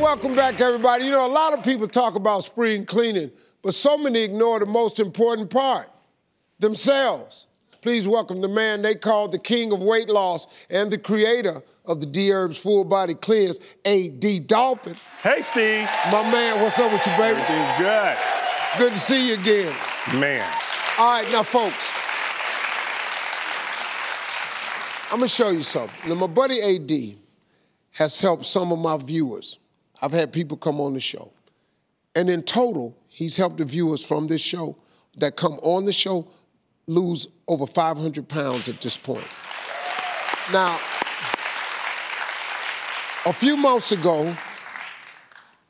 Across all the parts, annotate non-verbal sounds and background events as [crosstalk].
welcome back, everybody. You know, a lot of people talk about spring cleaning, but so many ignore the most important part themselves. Please welcome the man they call the king of weight loss and the creator of the Dherbs Full Body Cleanse, A.D. Dolphin. Hey, Steve. My man, what's up with you, baby? Everything's good. Good to see you again. Man. All right, now, folks, I'm gonna show you something. Now, my buddy AD has helped some of my viewers. I've had people come on the show. And in total, he's helped the viewers from this show that come on the show lose over 500 pounds at this point. Now, a few months ago,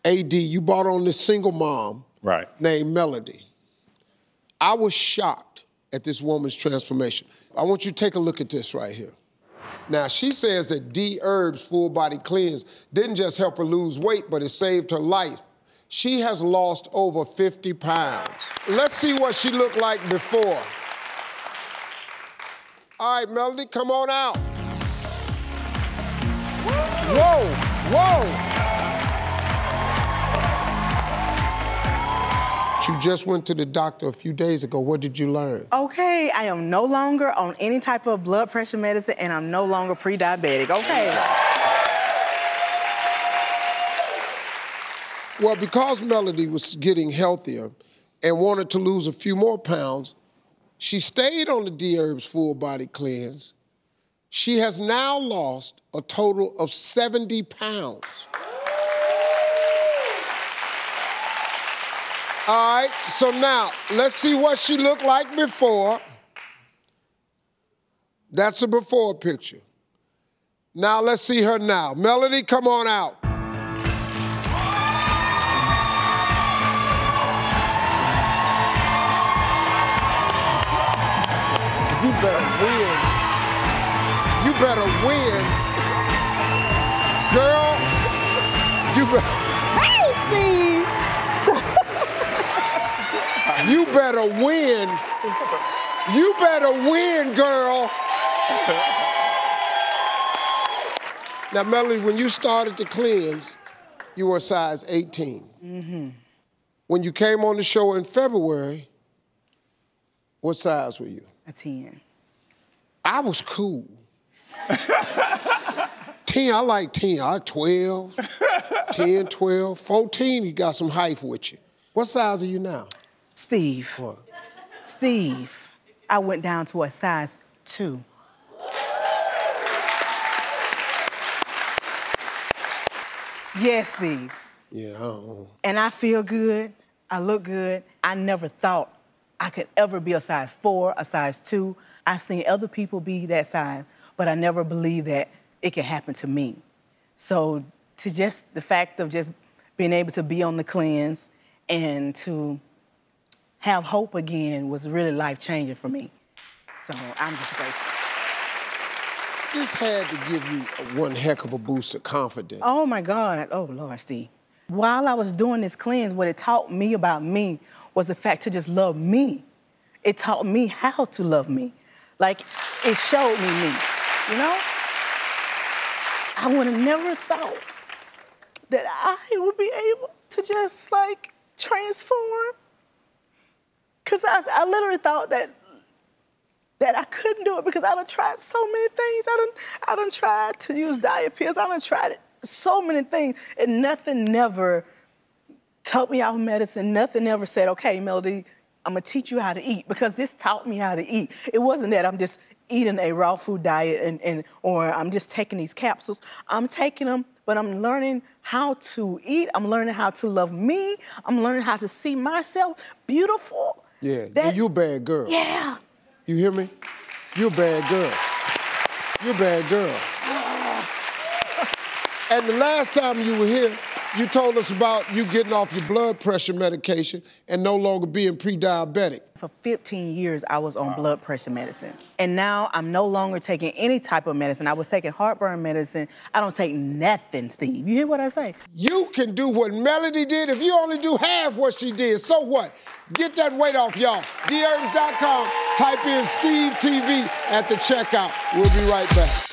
AD, you brought on this single mom Right. named Melody. I was shocked at this woman's transformation. I want you to take a look at this right here. Now, she says that Dherbs Full Body Cleanse didn't just help her lose weight, but it saved her life. She has lost over 50 pounds. Let's see what she looked like before. All right, Melody, come on out. Whoa, whoa. You just went to the doctor a few days ago. What did you learn? Okay, I am no longer on any type of blood pressure medicine and I'm no longer pre-diabetic. Okay. Well, because Melody was getting healthier and wanted to lose a few more pounds, she stayed on the Dherbs Full Body Cleanse. She has now lost a total of 70 pounds. All right, so now let's see what she looked like before. That's a before picture. Now let's see her now. Melody, come on out. You better win. You better win. Girl, you better. Hey, Steve! You better win. You better win, girl. Now, Melody, when you started to cleanse, you were a size 18. Mm-hmm. When you came on the show in February, what size were you? A 10. I was cool. 10, I like 10. I like 12, [laughs] 10, 12, 14, you got some height with you. What size are you now? Steve. What? Steve, I went down to a size two. Yes, Steve. Yeah, I. And I feel good. I look good. I never thought I could ever be a size four, a size two. I've seen other people be that size, but I never believed that it could happen to me. So to just the fact of just being able to be on the cleanse and to have hope again was really life changing for me. So I'm just grateful. This had to give you one heck of a boost of confidence. Oh my God. Oh Lord, Steve. While I was doing this cleanse, what it taught me about me was the fact to just love me. It taught me how to love me. Like it showed me me, you know? I would have never thought that I would be able to just like transform. Cause I, I literally thought that that I couldn't do it because I done tried so many things. I done, I done tried to use diet pills. I done tried so many things, and nothing never took me off medicine. Nothing ever said, okay, Melody, I'm gonna teach you how to eat because this taught me how to eat. It wasn't that I'm just eating a raw food diet and, and or I'm just taking these capsules. I'm taking them, but I'm learning how to eat. I'm learning how to love me. I'm learning how to see myself beautiful. Yeah, That- you a bad girl. Yeah. You hear me? You a bad girl. You a bad girl. [sighs] And the last time you were here, you told us about you getting off your blood pressure medication and no longer being pre-diabetic. For 15 years, I was on blood pressure medicine. And now I'm no longer taking any type of medicine. I was taking heartburn medicine. I don't take nothing, Steve. You hear what I say? You can do what Melody did if you only do half what she did. So what? Get that weight off, y'all. Dherbs.com. Type in Steve TV at the checkout. We'll be right back.